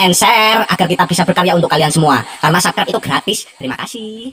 and share agar kita bisa berkarya untuk kalian semua. Karena subscribe itu gratis. Terima kasih.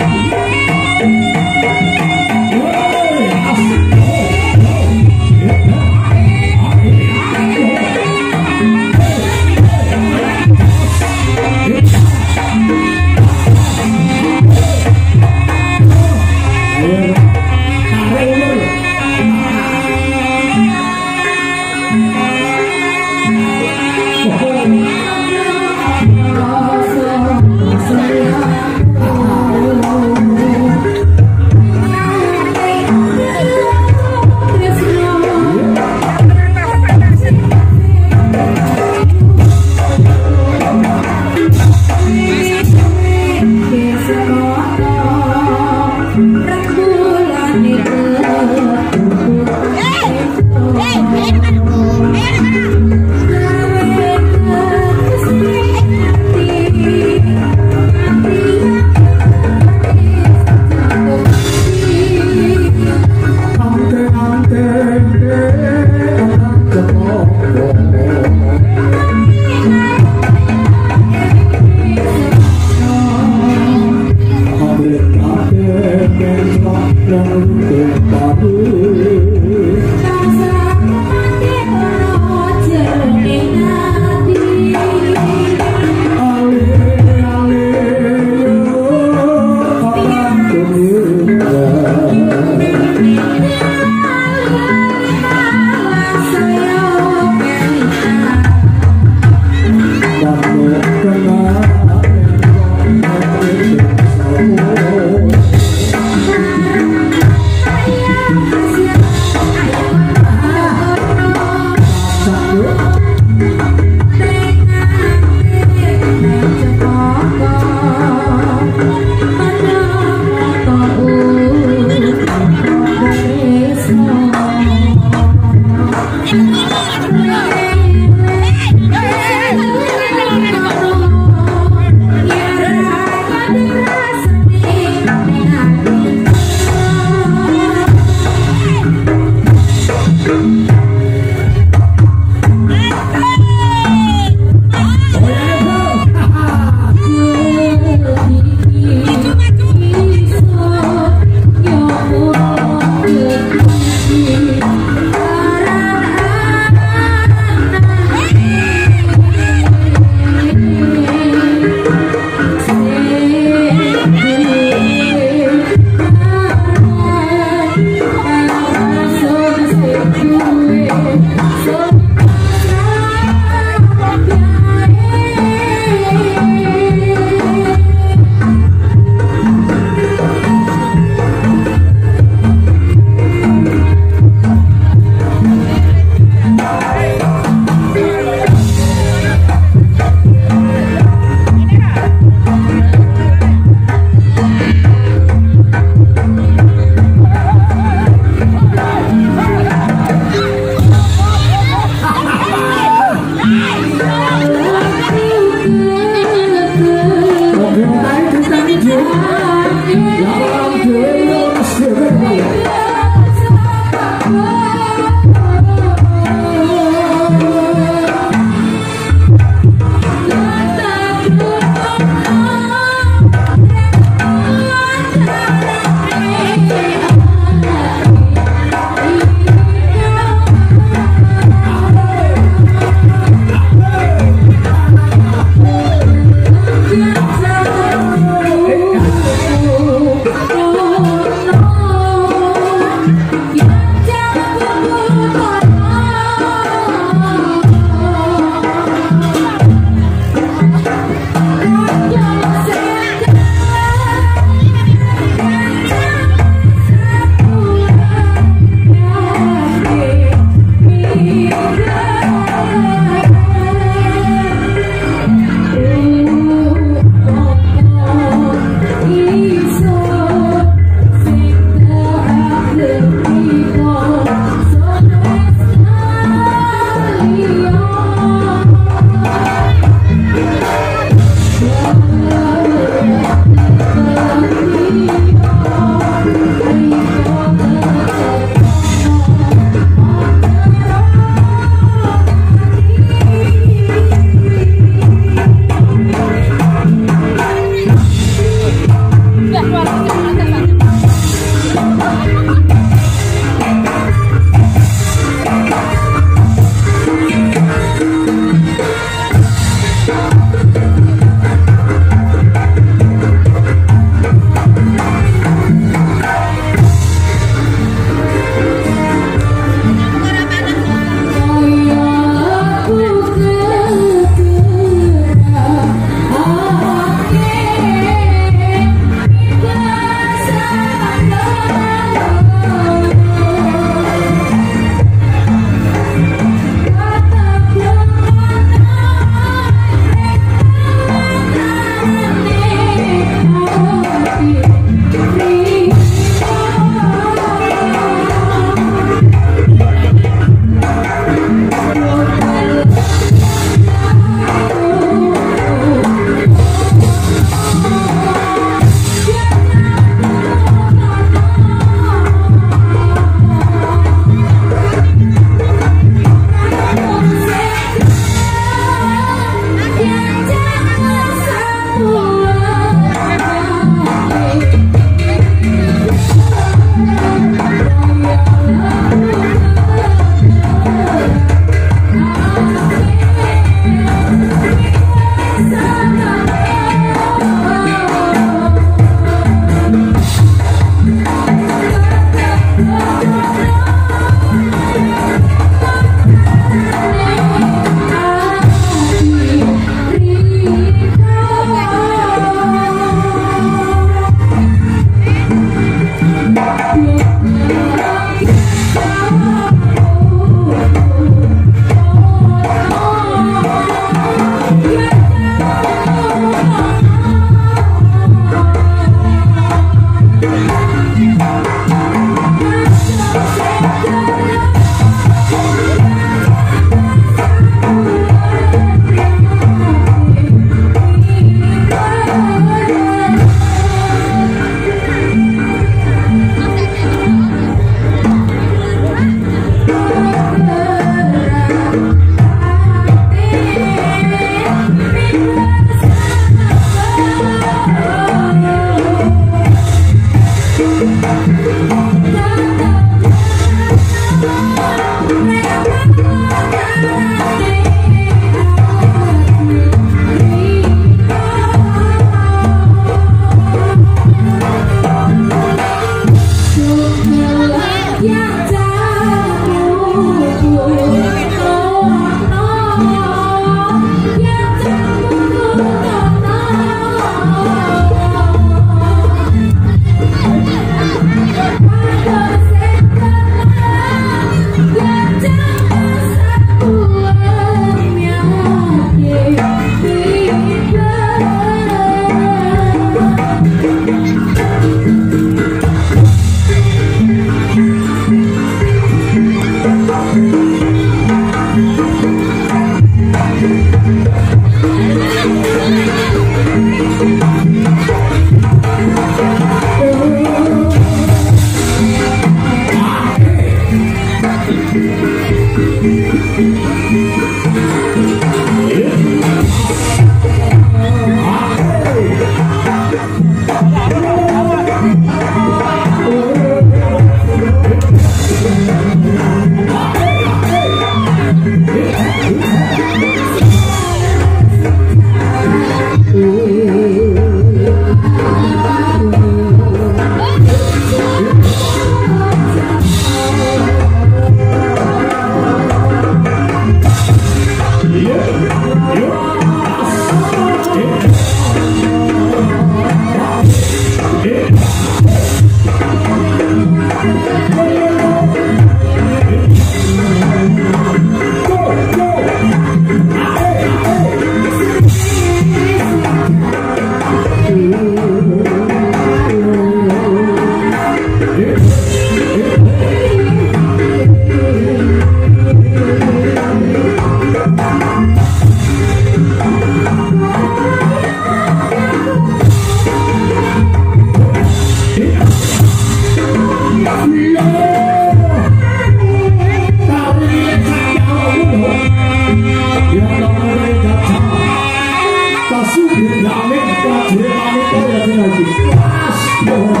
Last one.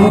Cho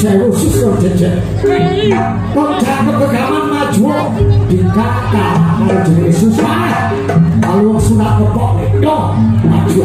Sewu susul jejek Bocah kepegangan maju? Kalau jenis susah. Kalau sudah kepok Yo maju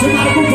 Chúng.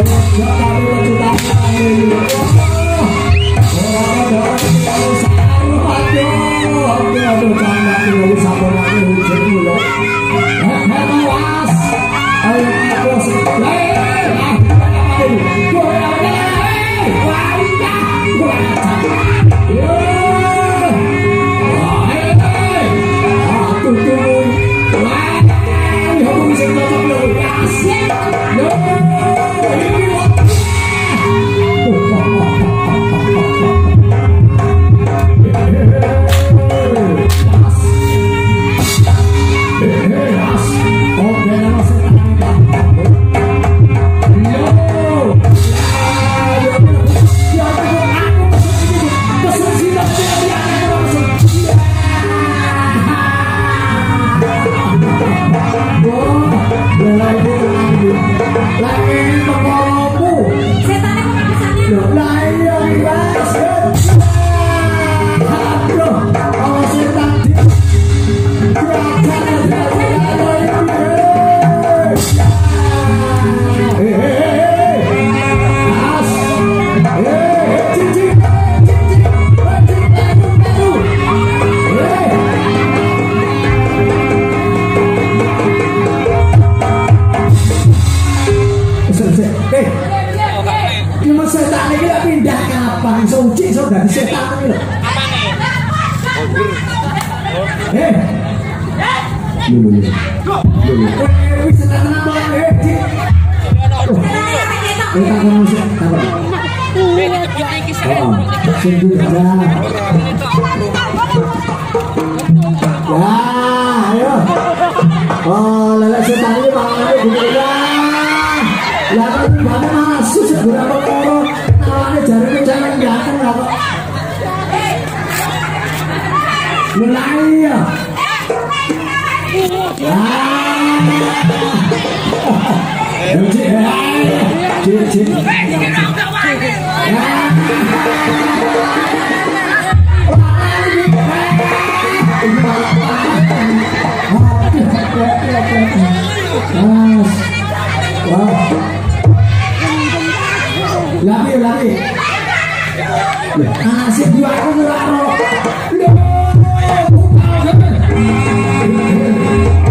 Thank you. Người lại Điều chị Chị chị làm đi làm đi à xịt đi vào không được. đâu Thank you.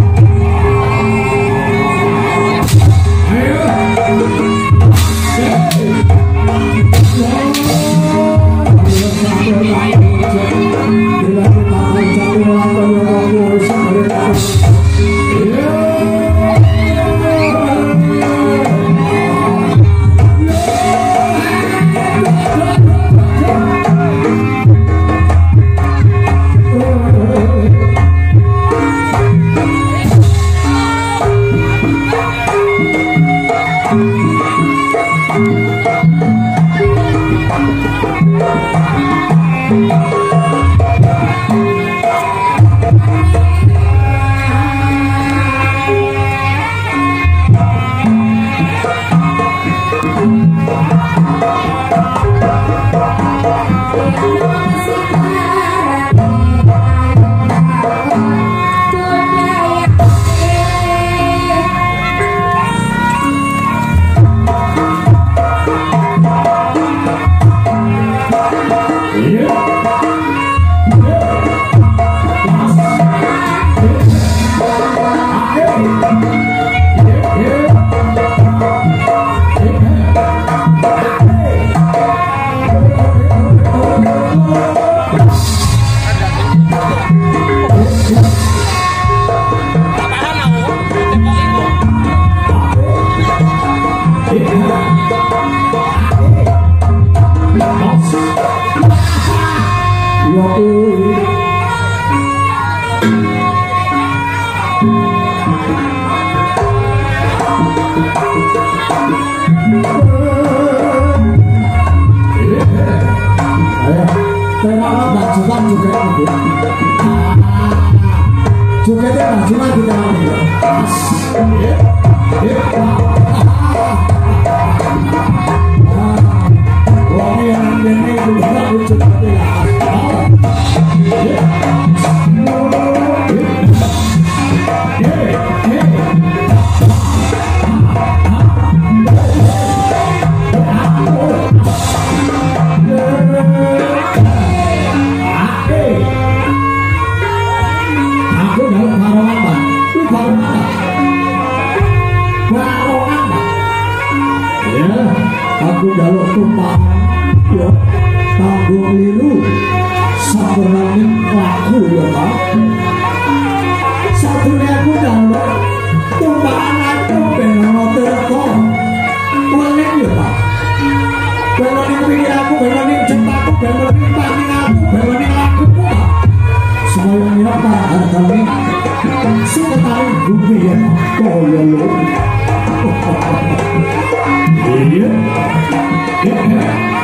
Yeah. Aku dalam tumpah Ya, tanggung liru. Sabarangin laku ya bang Satunya aku dalam Tumpahan aku benono terko Walik ya bang Beloning pikir aku, beloning cintaku, beloning tanging aku, beloning lakuku bang Semua yang apa harga ini Seketahui bumi ya Kaya lo Yeah. yeah.